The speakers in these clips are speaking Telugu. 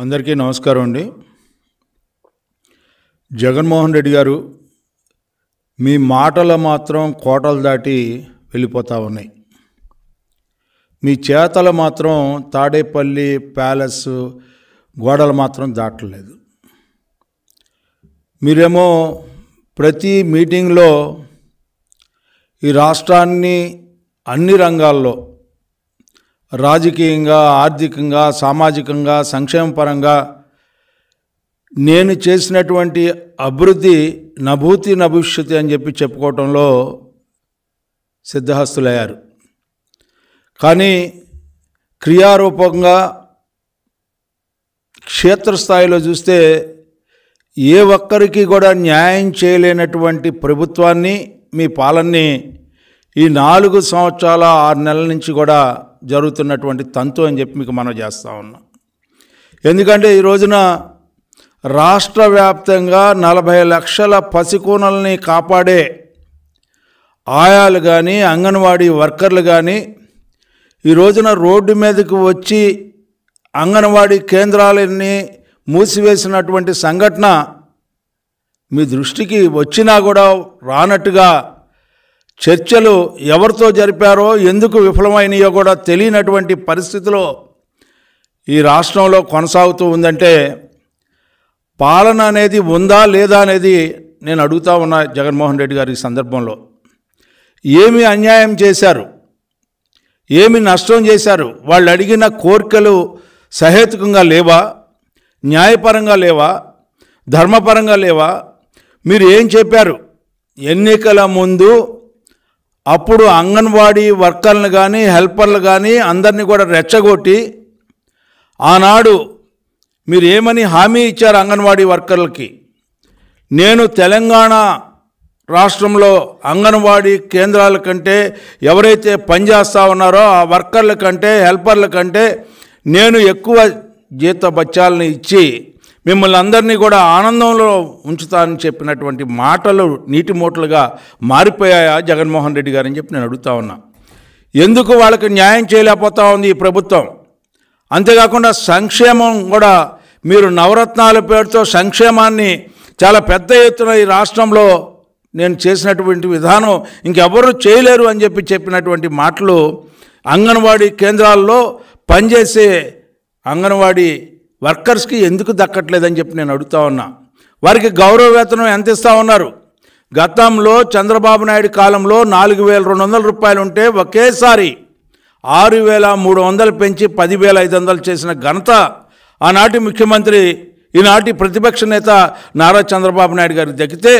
అందరికీ నమస్కారం అండి. జగన్మోహన్ రెడ్డి గారు మీ మాటలు మాత్రం కోటలు దాటి వెళ్ళిపోతూ ఉన్నాయి. మీ చేతలు మాత్రం తాడేపల్లి ప్యాలెస్ గోడలు మాత్రం దాటలేదు. మీరేమో ప్రతి మీటింగ్లో ఈ రాష్ట్రాన్ని అన్ని రంగాల్లో రాజకీయంగా ఆర్థికంగా సామాజికంగా సంక్షేమ పరంగా నేను చేసినటువంటి అభివృద్ధి నభూతి నభవిష్యతి అని చెప్పి చెప్పుకోవటంలో సిద్ధహస్తులయ్యారు. కానీ క్రియారూపంగా క్షేత్రస్థాయిలో చూస్తే ఏ ఒక్కరికి కూడా న్యాయం చేయలేనటువంటి ప్రభుత్వాన్ని మీ పాలనని ఈ నాలుగు సంవత్సరాల ఆరు నెలల నుంచి కూడా జరుగుతున్నటువంటి తంతు అని చెప్పి మీకు మనం చేస్తూ ఉన్నాం. ఎందుకంటే ఈ రోజున రాష్ట్ర వ్యాప్తంగా నలభై లక్షల పసికూనల్ని కాపాడే ఆయాలు కానీ అంగన్వాడీ వర్కర్లు కానీ ఈ రోజున రోడ్డు మీదకి వచ్చి అంగన్వాడీ కేంద్రాలన్నీ మూసివేసినటువంటి సంఘటన మీ దృష్టికి వచ్చినా కూడా రానట్టుగా చర్చలు ఎవరితో జరిపారో ఎందుకు విఫలమైనయో కూడా తెలియనటువంటి పరిస్థితిలో ఈ రాష్ట్రంలో కొనసాగుతూ ఉందంటే పాలన అనేది ఉందా లేదా అనేది నేను అడుగుతా ఉన్నా జగన్మోహన్ రెడ్డి గారి సందర్భంలో. ఏమి అన్యాయం చేశారు? ఏమి నష్టం చేశారు? వాళ్ళు అడిగిన కోరికలు సహేతుకంగా లేవా? న్యాయపరంగా లేవా? ధర్మపరంగా లేవా? మీరు ఏం చెప్పారు? ఎన్నికల ముందు అప్పుడు అంగన్వాడీ వర్కర్లు కానీ హెల్పర్లు కానీ అందరినీ కూడా రెచ్చగొట్టి ఆనాడు మీరు ఏమని హామీ ఇచ్చారు అంగన్వాడీ వర్కర్లకి? నేను తెలంగాణ రాష్ట్రంలో అంగన్వాడీ కేంద్రాల కంటే ఎవరైతే పనిచేస్తూ ఉన్నారో ఆ వర్కర్ల కంటే హెల్పర్ల కంటే నేను ఎక్కువ జీత బత్యాలని ఇచ్చి మిమ్మల్ని అందరినీ కూడా ఆనందంలో ఉంచుతానని చెప్పినటువంటి మాటలు నీటి మూటలుగా మారిపోయాయా జగన్మోహన్ రెడ్డి గారని చెప్పి నేను అడుగుతా ఉన్నా. ఎందుకు వాళ్ళకి న్యాయం చేయలేకపోతా ఉంది ఈ ప్రభుత్వం? అంతేకాకుండా సంక్షేమం కూడా మీరు నవరత్నాల పేరుతో సంక్షేమాన్ని చాలా పెద్ద ఎత్తున ఈ రాష్ట్రంలో నేను చేసినటువంటి విధానం ఇంకెవరు చేయలేరు అని చెప్పి చెప్పినటువంటి మాటలు అంగన్వాడీ కేంద్రాల్లో పనిచేసే అంగన్వాడీ వర్కర్స్కి ఎందుకు దక్కట్లేదని చెప్పి నేను అడుగుతా ఉన్నా. వారికి గౌరవ వేతనం ఎంత ఇస్తా ఉన్నారు? గతంలో చంద్రబాబు నాయుడు కాలంలో నాలుగు వేల రెండు వందల రూపాయలు ఉంటే ఒకేసారి ఆరు వేల మూడు వందలు పెంచి పదివేల ఐదు వందలు చేసిన ఘనత ఆనాటి ముఖ్యమంత్రి ఈనాటి ప్రతిపక్ష నేత నారా చంద్రబాబు నాయుడు గారికి దక్కితే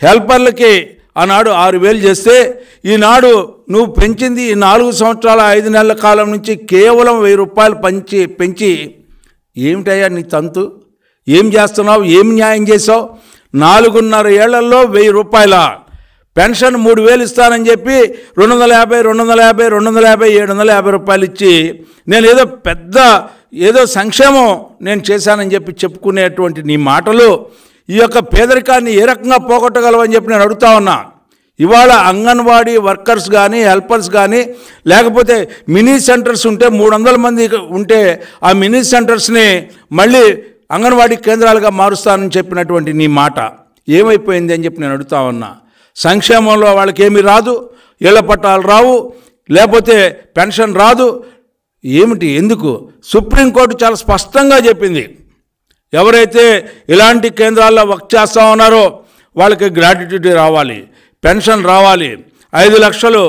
హెల్పర్లకి ఆనాడు ఆరు వేలు చేస్తే ఈనాడు నువ్వు పెంచింది ఈ నాలుగు సంవత్సరాల ఐదు నెలల కాలం నుంచి కేవలం వెయ్యి రూపాయలు పంచి పెంచి ఏమిటయ్యా నీ తంతు? ఏం చేస్తున్నావు? ఏం న్యాయం చేసావు నాలుగున్నర ఏళ్ళలో వెయ్యి రూపాయల పెన్షన్ మూడు వేలు ఇస్తానని చెప్పి రెండు వందల యాభై రెండు వందల యాభై రెండు వందల యాభై ఏడు వందల యాభై రూపాయలు ఇచ్చి నేను ఏదో పెద్ద ఏదో సంక్షేమం నేను చేశానని చెప్పి చెప్పుకునేటువంటి నీ మాటలు ఈ యొక్క పేదరికాన్ని ఏ రకంగా పోగొట్టగలవని చెప్పి నేను అడుగుతా ఉన్నా. ఇవాళ అంగన్వాడీ వర్కర్స్ కానీ హెల్పర్స్ కానీ లేకపోతే మినీ సెంటర్స్ ఉంటే మూడు వందల మంది ఉంటే ఆ మినీ సెంటర్స్ని మళ్ళీ అంగన్వాడీ కేంద్రాలుగా మారుస్తానని చెప్పినటువంటి నీ మాట ఏమైపోయింది అని చెప్పి నేను అడుగుతా ఉన్నా. సంక్షేమంలో వాళ్ళకి ఏమీ రాదు ఇళ్ళ పట్టాలు రావు లేకపోతే పెన్షన్ రాదు. ఏమిటి? ఎందుకు? సుప్రీంకోర్టు చాలా స్పష్టంగా చెప్పింది. ఎవరైతే ఇలాంటి కేంద్రాల్లో వర్క్ చేస్తూ ఉన్నారో వాళ్ళకి గ్రాట్యుటీ రావాలి. పెన్షన్ రావాలి. ఐదు లక్షలు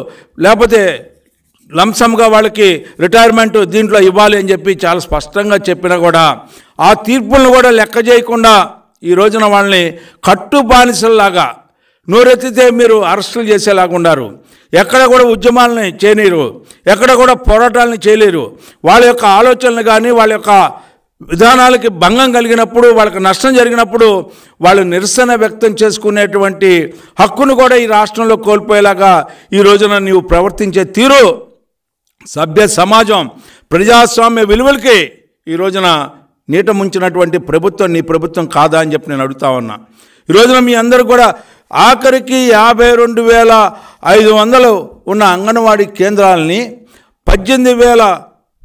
లేకపోతే లంసంగా వాళ్ళకి రిటైర్మెంట్ దీంట్లో ఇవ్వాలి అని చెప్పి చాలా స్పష్టంగా చెప్పినా కూడా ఆ తీర్పులను కూడా లెక్క చేయకుండా ఈ రోజున వాళ్ళని కట్టు బానిసల్లాగా నోరెత్తితే మీరు అరెస్టులు చేసేలాగా ఉన్నారు ఎక్కడ కూడా ఉద్యమాలని చేయలేరు ఎక్కడ కూడా పోరాటాలను చేయలేరు. వాళ్ళ యొక్క ఆలోచనలు కానీ వాళ్ళ యొక్క విధానాలకి భంగం కలిగినప్పుడు వాళ్ళకి నష్టం జరిగినప్పుడు వాళ్ళు నిరసన వ్యక్తం చేసుకునేటువంటి హక్కును కూడా ఈ రాష్ట్రంలో కోల్పోయేలాగా ఈ రోజున నీవు ప్రవర్తించే తీరు సభ్య సమాజం ప్రజాస్వామ్య విలువలకి ఈ రోజున నీట ముంచినటువంటి ప్రభుత్వం నీ ప్రభుత్వం కాదా అని చెప్పి నేను అడుగుతా ఉన్నా. ఈ రోజున మీ అందరూ కూడా ఆఖరికి యాభై రెండు వేల ఐదు వందలు ఉన్న అంగన్వాడీ కేంద్రాలని పద్దెనిమిది వేల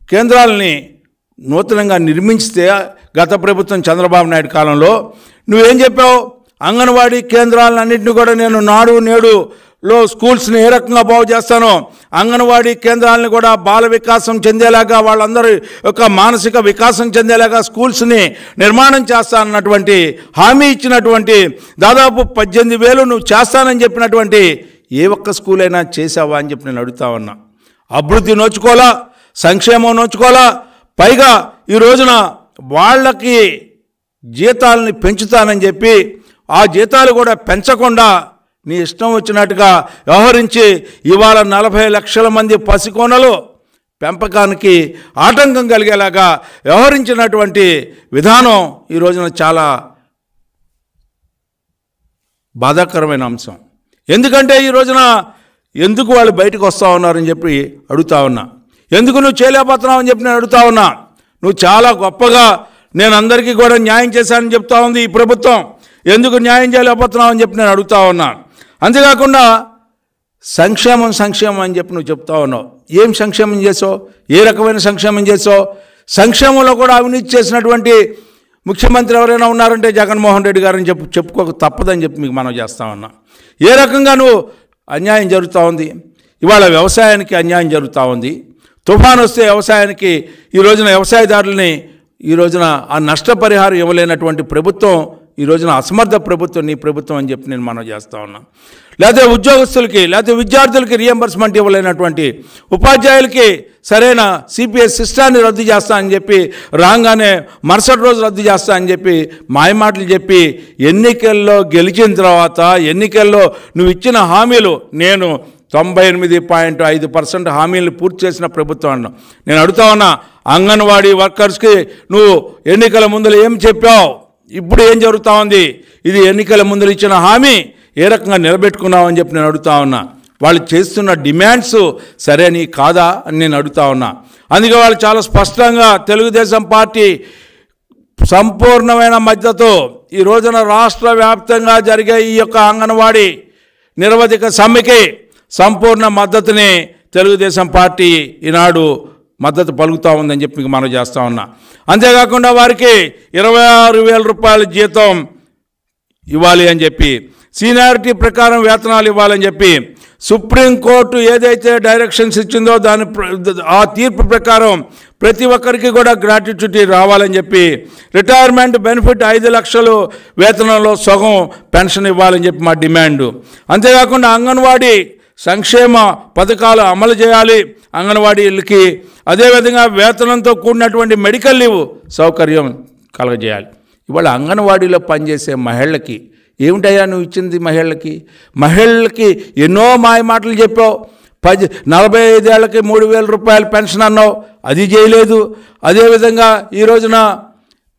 కేంద్రాలని నూతనంగా నిర్మించితే గత ప్రభుత్వం చంద్రబాబు నాయుడు కాలంలో నువ్వేం చెప్పావు? అంగన్వాడీ కేంద్రాలన్నింటినీ కూడా నేను నాడు నేడు లో స్కూల్స్ని ఏ రకంగా బాగు చేస్తానో అంగన్వాడీ కేంద్రాలను కూడా బాల వికాసం చెందేలాగా వాళ్ళందరి యొక్క మానసిక వికాసం చెందేలాగా స్కూల్స్ని నిర్మాణం చేస్తానన్నటువంటి హామీ ఇచ్చినటువంటి దాదాపు పద్దెనిమిది వేలు నువ్వు చేస్తానని చెప్పినటువంటి ఏ ఒక్క స్కూల్ అయినా చేసావా అని చెప్పి నేను అడుగుతా ఉన్నా. అభివృద్ధి నోచుకోవాలా? సంక్షేమం నోచుకోవాలా? పైగా ఈ రోజున వాళ్ళకి జీతాలని పెంచుతానని చెప్పి ఆ జీతాలు కూడా పెంచకుండా నీ ఇష్టం వచ్చినట్టుగా వ్యవహరించి ఇవాళ నలభై లక్షల మంది పసికోనలు పెంపకానికి ఆటంకం కలిగేలాగా వ్యవహరించినటువంటి విధానం ఈ రోజున చాలా బాధాకరమైన అంశం. ఎందుకంటే ఈ రోజున ఎందుకు వాళ్ళు బయటకు వస్తూ ఉన్నారని చెప్పి అడుగుతా ఉన్నా. ఎందుకు నువ్వు చేయలేకపోతున్నావు అని చెప్పి నేను అడుగుతా ఉన్నా. నువ్వు చాలా గొప్పగా నేను అందరికీ కూడా న్యాయం చేశానని చెప్తా ఉంది ఈ ప్రభుత్వం. ఎందుకు న్యాయం చేయలేకపోతున్నావు అని చెప్పి నేను అడుగుతా ఉన్నా. అంతేకాకుండా సంక్షేమం సంక్షేమం అని చెప్పి నువ్వు చెప్తా ఉన్నావు. ఏం సంక్షేమం చేసావు? ఏ రకమైన సంక్షేమం చేసావు? సంక్షేమంలో కూడా అవినీతి చేసినటువంటి ముఖ్యమంత్రి ఎవరైనా ఉన్నారంటే జగన్మోహన్ రెడ్డి గారని చెప్పు చెప్పుకోక తప్పదని చెప్పి మీకు మనం చేస్తా ఉన్నా. ఏ రకంగా నువ్వు అన్యాయం జరుగుతూ ఉంది? ఇవాళ వ్యవసాయానికి అన్యాయం జరుగుతూ ఉంది. తుఫాన్ వస్తే వ్యవసాయానికి ఈ రోజున వ్యవసాయదారులని ఈ రోజున ఆ నష్టపరిహారం ఇవ్వలేనటువంటి ప్రభుత్వం ఈ రోజున అసమర్థ ప్రభుత్వం నీ ప్రభుత్వం అని చెప్పి నేను మనం చేస్తా ఉన్నా. లేకపోతే ఉద్యోగస్తులకి లేకపోతే విద్యార్థులకి రియంబర్స్మెంట్ ఇవ్వలేనటువంటి ఉపాధ్యాయులకి సరైన సిపిఎస్ సిస్టాన్ని రద్దు చేస్తా అని చెప్పి రాగానే మరుసటి రోజు రద్దు చేస్తా అని చెప్పి మాయమాటలు చెప్పి ఎన్నికల్లో గెలిచిన తర్వాత ఎన్నికల్లో నువ్వు ఇచ్చిన హామీలు నేను తొంభై ఎనిమిది పాయింట్ ఐదు పర్సెంట్ హామీలను పూర్తి చేసిన ప్రభుత్వం నేను అడుగుతా ఉన్నా అంగన్వాడీ వర్కర్స్కి నువ్వు ఎన్నికల ముందులు ఏం చెప్పావు? ఇప్పుడు ఏం జరుగుతూ ఉంది? ఇది ఎన్నికల ముందులు ఇచ్చిన హామీ ఏ రకంగా నిలబెట్టుకున్నావు అని చెప్పి నేను అడుగుతా ఉన్నా. వాళ్ళు చేస్తున్న డిమాండ్స్ సరేని కాదా అని నేను అడుగుతా ఉన్నా. అందుకే వాళ్ళు చాలా స్పష్టంగా తెలుగుదేశం పార్టీ సంపూర్ణమైన మద్దతు ఈ రోజున రాష్ట్ర వ్యాప్తంగా జరిగే ఈ యొక్క అంగన్వాడీ నిరవధిక సమ్మెకి సంపూర్ణ మద్దతుని తెలుగుదేశం పార్టీ ఈనాడు మద్దతు పలుకుతూ ఉందని చెప్పి మీకు మనం చేస్తూ ఉన్నా. అంతేకాకుండా వారికి ఇరవై ఆరు వేల రూపాయల జీతం ఇవ్వాలి అని చెప్పి సీనియారిటీ ప్రకారం వేతనాలు ఇవ్వాలని చెప్పి సుప్రీంకోర్టు ఏదైతే డైరెక్షన్స్ ఇచ్చిందో దాని ఆ తీర్పు ప్రకారం ప్రతి ఒక్కరికి కూడా గ్రాట్యుటీ రావాలని చెప్పి రిటైర్మెంట్ బెనిఫిట్ ఐదు లక్షలు వేతనంలో సగం పెన్షన్ ఇవ్వాలని చెప్పి మా డిమాండు. అంతేకాకుండా అంగన్వాడీ సంక్షేమ పథకాలు అమలు చేయాలి అంగన్వాడీలకి. అదేవిధంగా వేతనంతో కూడినటువంటి మెడికల్ లీవ్ సౌకర్యం కలగజేయాలి. ఇవాళ అంగన్వాడీలో పనిచేసే మహిళలకి ఏమిటయ్యా నువ్వు ఇచ్చింది మహిళలకి? మహిళలకి ఎన్నో మాయ మాటలు చెప్పావు. పది నలభై ఐదేళ్ళకి మూడు వేల రూపాయల పెన్షన్ అన్నావు. అది చేయలేదు. అదేవిధంగా ఈ రోజున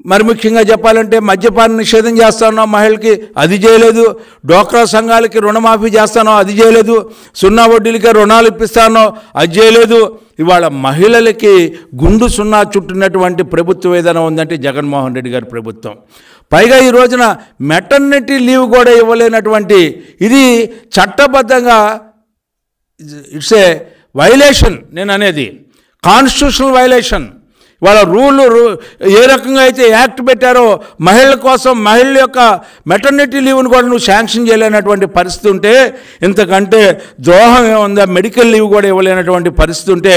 మరి ముఖ్యంగా చెప్పాలంటే మద్యపాన నిషేధం చేస్తానో మహిళకి అది చేయలేదు డోక్రా సంఘాలకి రుణమాఫీ చేస్తానో అది చేయలేదు సున్నా వడ్డీలకి రుణాలు ఇప్పిస్తానో అది చేయలేదు. ఇవాళ మహిళలకి గుండు సున్నా చుట్టినటువంటి ప్రభుత్వం ఏదైనా ఉందంటే జగన్మోహన్ రెడ్డి గారి ప్రభుత్వం. పైగా ఈ రోజున మెటర్నిటీ లీవ్ కూడా ఇవ్వలేనటువంటి ఇది చట్టబద్ధంగా ఇట్స్ ఏ వైలేషన్ నేను అనేది కాన్స్టిట్యూషనల్ వైలేషన్. వాళ్ళ రూలు ఏ రకంగా అయితే యాక్ట్ పెట్టారో మహిళల కోసం మహిళల యొక్క మెటర్నిటీ లీవ్ను కూడా నువ్వు శాంక్షన్ చేయలేనటువంటి పరిస్థితి ఉంటే ఇంతకంటే ద్రోహం ఏముందా? మెడికల్ లీవ్ కూడా ఇవ్వలేనటువంటి పరిస్థితి ఉంటే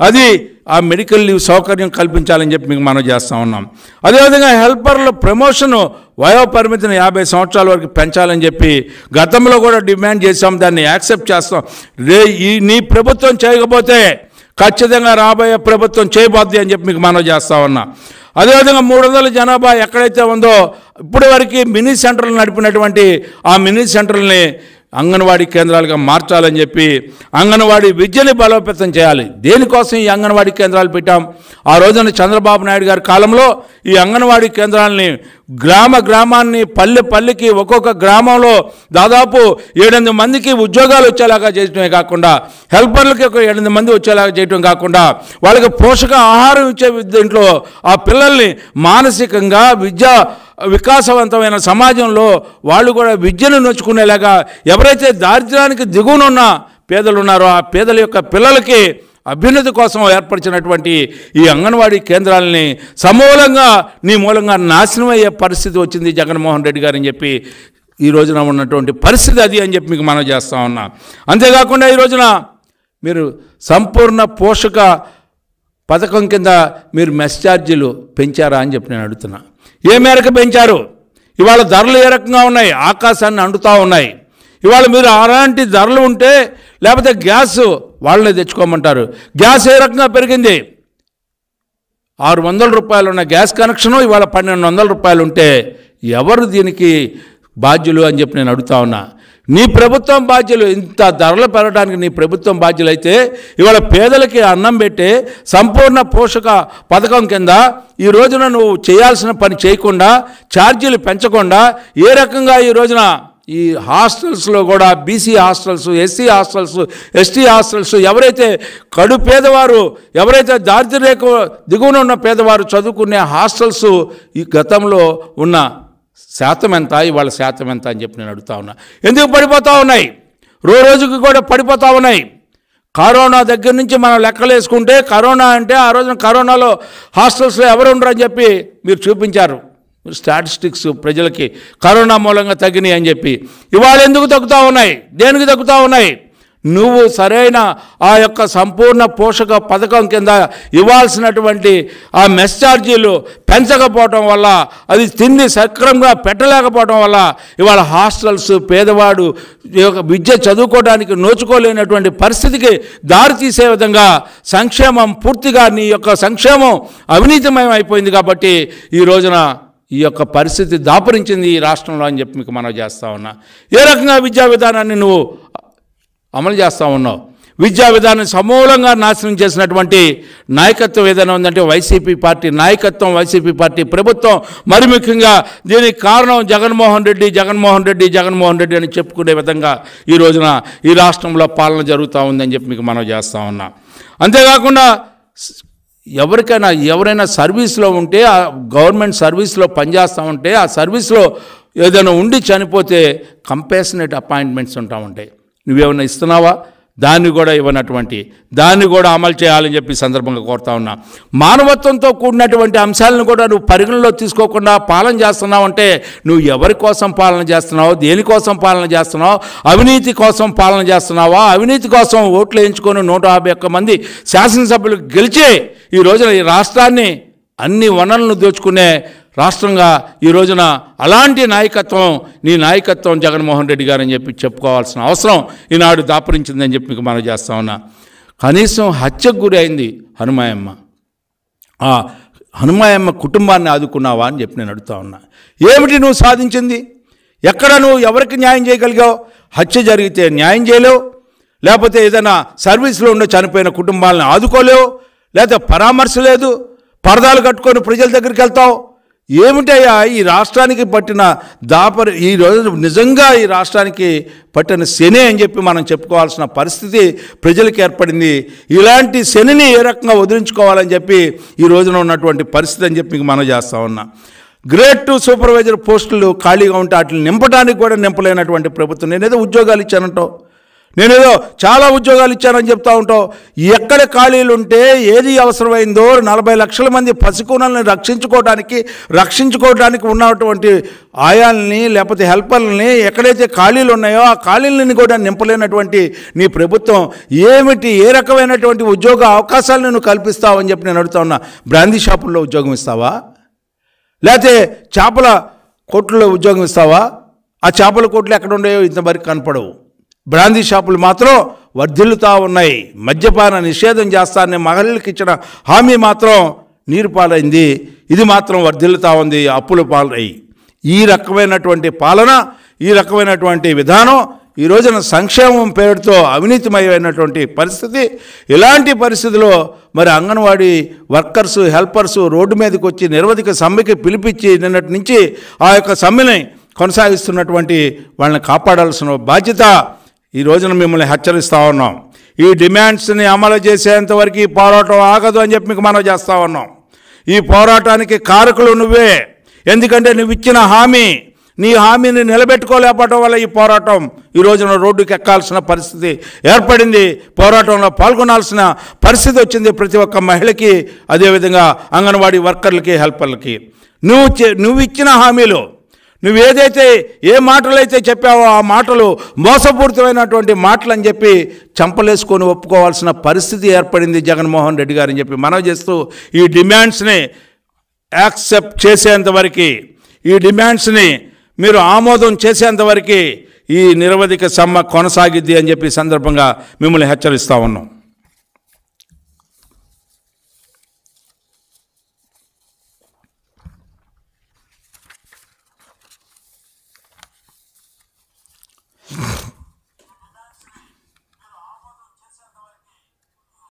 అది ఆ మెడికల్ లీవ్ సౌకర్యం కల్పించాలని చెప్పి మీకు మనం చేస్తూ ఉన్నాం. అదేవిధంగా హెల్పర్ల ప్రమోషను వయో పరిమితిని యాభై సంవత్సరాల వరకు పెంచాలని చెప్పి గతంలో కూడా డిమాండ్ చేసాం దాన్ని యాక్సెప్ట్ చేస్తాం. రే ఈ నీ ప్రభుత్వం చేయకపోతే ఖచ్చితంగా రాబోయే ప్రభుత్వం చేయబోద్ది అని చెప్పి మీకు మనం చేస్తా ఉన్నా. అదేవిధంగా మూడు వందల జనాభా ఎక్కడైతే ఉందో ఇప్పటి వరకు మినీ సెంటర్లు నడిపినటువంటి ఆ మినీ సెంటర్ని అంగన్వాడీ కేంద్రాలుగా మార్చాలని చెప్పి అంగన్వాడీ విద్యని బలోపేతం చేయాలి. దేనికోసం ఈ అంగన్వాడీ కేంద్రాలు పెట్టాం? ఆ రోజున చంద్రబాబు నాయుడు గారి కాలంలో ఈ అంగన్వాడీ కేంద్రాలని గ్రామ గ్రామాన్ని పల్లె పల్లెకి ఒక్కొక్క గ్రామంలో దాదాపు ఏడెనిమిది మందికి ఉద్యోగాలు వచ్చేలాగా చేయటమే కాకుండా హెల్పర్లకి ఒక ఏడెనిమిది మంది వచ్చేలాగా చేయటం కాకుండా వాళ్ళకి పోషక ఆహారం ఇచ్చే దీంట్లో ఆ పిల్లల్ని మానసికంగా విద్యా వికాసవంతమైన సమాజంలో వాళ్ళు కూడా విద్యను నొచ్చుకునేలాగా ఎవరైతే దారిద్ర్యానికి దిగువనున్న పేదలు ఉన్నారో ఆ పేదల యొక్క పిల్లలకి అభ్యున్నతి కోసం ఏర్పరిచినటువంటి ఈ అంగన్వాడీ కేంద్రాలని సమూలంగా నీ మూలంగా నాశనం అయ్యే పరిస్థితి వచ్చింది జగన్మోహన్ రెడ్డి గారు అని చెప్పి ఈ రోజున ఉన్నటువంటి పరిస్థితి అది అని చెప్పి మీకు మనం చేస్తూ ఉన్నా. అంతేకాకుండా ఈ రోజున మీరు సంపూర్ణ పోషక పథకం కింద మీరు మెస్ ఛార్జీలు పెంచారా అని చెప్పి నేను అడుగుతున్నా. ఏ మేరకు పెంచారు? ఇవాళ ధరలు ఏ రకంగా ఉన్నాయి? ఆకాశాన్ని అండుతూ ఉన్నాయి. ఇవాళ మీరు అలాంటి ధరలు ఉంటే లేకపోతే గ్యాస్ వాళ్ళనే తెచ్చుకోమంటారు. గ్యాస్ ఏ రకంగా పెరిగింది? ఆరు వందల రూపాయలు ఉన్న గ్యాస్ కనెక్షను ఇవాళ పన్నెండు వందల రూపాయలు ఉంటే ఎవరు దీనికి బాధ్యులు అని చెప్పి నేను అడుగుతా ఉన్నా. నీ ప్రభుత్వం బాధ్యులు ఇంత ధరలు పెరగడానికి నీ ప్రభుత్వం బాధ్యులు అయితే ఇవాళ పేదలకి అన్నం పెట్టే సంపూర్ణ పోషక పథకం కింద ఈ రోజున నువ్వు చేయాల్సిన పని చేయకుండా ఛార్జీలు పెంచకుండా ఏ రకంగా ఈ రోజున ఈ హాస్టల్స్లో కూడా BC hostels SC hostels ST hostels ఎవరైతే కడు పేదవారు ఎవరైతే దారిద్ర్యకు దిగువన ఉన్న పేదవారు చదువుకునే హాస్టల్స్ ఈ గతంలో ఉన్న శాతం ఎంత ఇవాళ శాతం ఎంత అని చెప్పి నేను అడుగుతా ఉన్నా. ఎందుకు పడిపోతూ ఉన్నాయి? రో రోజుకి కూడా పడిపోతూ ఉన్నాయి. కరోనా దగ్గర నుంచి మనం లెక్కలు వేసుకుంటే కరోనా అంటే ఆ రోజున కరోనాలో హాస్టల్స్లో ఎవరు ఉండరు అని చెప్పి మీరు చూపించారు. స్టాటిస్టిక్స్ ప్రజలకి కరోనా మూలంగా తగ్గినాయి అని చెప్పి. ఇవాళ ఎందుకు తగ్గుతూ ఉన్నాయి? దేనికి తగ్గుతూ ఉన్నాయి? నువ్వు సరైన ఆ యొక్క సంపూర్ణ పోషక పథకం కింద ఇవ్వాల్సినటువంటి ఆ మెస్ ఛార్జీలు పెంచకపోవటం వల్ల అది తిండి సక్రమంగా పెట్టలేకపోవటం వల్ల ఇవాళ హాస్టల్స్ పేదవాడు ఈ యొక్క విద్య చదువుకోవడానికి నోచుకోలేనటువంటి పరిస్థితికి దారి తీసే విధంగా సంక్షేమం పూర్తిగా నీ యొక్క సంక్షేమం అవినీతిమయం అయిపోయింది కాబట్టి ఈ రోజున ఈ యొక్క పరిస్థితి దాపరించింది ఈ రాష్ట్రంలో అని చెప్పి మీకు మనం చేస్తా ఉన్నా. ఏ రకంగా విద్యా విధానాన్ని నువ్వు అమలు చేస్తూ ఉన్నావు. విద్యా విధానం సమూలంగా నాశనం చేసినటువంటి నాయకత్వం ఏదైనా ఉందంటే వైసీపీ పార్టీ నాయకత్వం వైసీపీ పార్టీ ప్రభుత్వం. మరి ముఖ్యంగా దీనికి కారణం జగన్మోహన్ రెడ్డి జగన్మోహన్ రెడ్డి జగన్మోహన్ రెడ్డి అని చెప్పుకునే విధంగా ఈ రోజున ఈ రాష్ట్రంలో పాలన జరుగుతూ ఉందని చెప్పి మీకు మనం చేస్తూ ఉన్నాం. అంతేకాకుండా ఎవరికైనా ఎవరైనా సర్వీస్లో ఉంటే ఆ గవర్నమెంట్ సర్వీస్లో పనిచేస్తూ ఉంటే ఆ సర్వీస్లో ఏదైనా ఉండి చనిపోతే కంపేషనేట్ అపాయింట్మెంట్స్ ఉంటా ఉంటాయి. నువ్వేమన్నా ఇస్తున్నావా? దాన్ని కూడా ఇవ్వనటువంటి దాన్ని కూడా అమలు చేయాలని చెప్పి సందర్భంగా కోరుతా ఉన్నా. మానవత్వంతో కూడినటువంటి అంశాలను కూడా నువ్వు పరిగణలో తీసుకోకుండా పాలన చేస్తున్నావు అంటే నువ్వు ఎవరి కోసం పాలన చేస్తున్నావు దేనికోసం పాలన చేస్తున్నావు అవినీతి కోసం పాలన చేస్తున్నావా? అవినీతి కోసం ఓట్లు వేయించుకొని నూట యాభై ఒక్క మంది శాసనసభ్యులు గెలిచి ఈ రోజున ఈ రాష్ట్రాన్ని అన్ని వనరులను దోచుకునే రాష్ట్రంగా ఈ రోజున అలాంటి నాయకత్వం నీ నాయకత్వం జగన్మోహన్ రెడ్డి గారని చెప్పి చెప్పుకోవాల్సిన అవసరం ఈనాడు దాపరించిందని చెప్పి మీకు మనం చేస్తా ఉన్నా. కనీసం హత్యకు గురి అయింది హనుమాయమ్మ. ఆ హనుమాయమ్మ కుటుంబాన్ని ఆదుకున్నావా అని చెప్పి నేను అడుగుతా ఉన్నా. ఏమిటి నువ్వు సాధించింది? ఎక్కడ నువ్వు ఎవరికి న్యాయం చేయగలిగావు? హత్య జరిగితే న్యాయం చేయలేవు? లేకపోతే ఏదైనా సర్వీస్లో ఉండే చనిపోయిన కుటుంబాలను ఆదుకోలేవు? లేదా పరామర్శ లేదు? పరదాలు కట్టుకొని ప్రజల దగ్గరికి వెళ్తావు? ఏమిటయ్యా ఈ రాష్ట్రానికి పట్టిన దాపరి ఈ రోజు నిజంగా ఈ రాష్ట్రానికి పట్టిన శని అని చెప్పి మనం చెప్పుకోవాల్సిన పరిస్థితి ప్రజలకు ఏర్పడింది. ఇలాంటి శనిని ఏ రకంగా వదిలించుకోవాలని చెప్పి ఈ రోజున ఉన్నటువంటి పరిస్థితి అని చెప్పి మనం చేస్తా ఉన్నా. గ్రేడ్ టూ సూపర్వైజర్ పోస్టులు ఖాళీగా ఉంటే వాటిని నింపడానికి కూడా నింపలేనటువంటి ప్రభుత్వం. నేనేదో ఉద్యోగాలు ఇచ్చానంటావు? నేనేదో చాలా ఉద్యోగాలు ఇచ్చానని చెప్తా ఉంటావు. ఎక్కడ ఖాళీలు ఉంటే ఏది అవసరమైందో నలభై లక్షల మంది పసికూనల్ని రక్షించుకోవడానికి రక్షించుకోవడానికి ఉన్నటువంటి ఆయాల్ని లేకపోతే హెల్పర్లని ఎక్కడైతే ఖాళీలు ఉన్నాయో ఆ ఖాళీలని కూడా నింపలేనటువంటి నీ ప్రభుత్వం. ఏమిటి ఏ రకమైనటువంటి ఉద్యోగ అవకాశాలను నువ్వు కల్పిస్తావని చెప్పి నేను అడుగుతా ఉన్నా. బ్రాందీ షాపుల్లో ఉద్యోగం ఇస్తావా? లేకపోతే చేపల కోట్లలో ఉద్యోగం ఇస్తావా? ఆ చేపల కోట్లు ఎక్కడ ఉన్నాయో ఇంతవరకు కనపడవు. బ్రాందీ షాపులు మాత్రం వర్ధిల్లుతా ఉన్నాయి. మద్యపాన నిషేధం చేస్తానని మహిళలకు ఇచ్చిన హామీ మాత్రం నీరు పాలైంది. ఇది మాత్రం వర్ధిల్లుతా ఉంది అప్పుల పాలయ్యి ఈ రకమైనటువంటి పాలన ఈ రకమైనటువంటి విధానం ఈ రోజున సంక్షేమం పేరుతో అవినీతిమయమైనటువంటి పరిస్థితి. ఇలాంటి పరిస్థితిలో మరి అంగన్వాడీ వర్కర్సు హెల్పర్సు రోడ్డు మీదకి వచ్చి నిరవధిక సమ్మెకి పిలిపించి నిన్నటి నుంచి ఆ యొక్క సమ్మెని కొనసాగిస్తున్నటువంటి వాళ్ళని కాపాడాల్సిన బాధ్యత ఈ రోజున మిమ్మల్ని హెచ్చరిస్తూ ఉన్నాం. ఈ డిమాండ్స్ని అమలు చేసేంత వరకు ఈ పోరాటం ఆగదు అని చెప్పి మీకు మనం చేస్తూ ఉన్నాం. ఈ పోరాటానికి కారకులు నువ్వే. ఎందుకంటే నువ్వు ఇచ్చిన హామీ నీ హామీని నిలబెట్టుకోలేకపోవడం వల్ల ఈ పోరాటం ఈ రోజున రోడ్డుకి ఎక్కాల్సిన పరిస్థితి ఏర్పడింది. పోరాటంలో పాల్గొనాల్సిన పరిస్థితి వచ్చింది ప్రతి ఒక్క మహిళకి అదేవిధంగా అంగన్వాడీ వర్కర్లకి హెల్పర్లకి. నువ్వు నువ్వు ఇచ్చిన హామీలు నువ్వు ఏదైతే ఏ మాటలైతే చెప్పావో ఆ మాటలు మోసపూరితమైనటువంటి మాటలు అని చెప్పి చంపలేసుకొని ఒప్పుకోవాల్సిన పరిస్థితి ఏర్పడింది జగన్మోహన్ రెడ్డి గారు అని చెప్పి మనవి చేస్తూ ఈ డిమాండ్స్ని యాక్సెప్ట్ చేసేంతవరకు ఈ డిమాండ్స్ని మీరు ఆమోదం చేసేంతవరకు ఈ నిరవధిక సమ్మ కొనసాగిద్ది అని చెప్పి సందర్భంగా మిమ్మల్ని హెచ్చరిస్తా ఉన్నాం.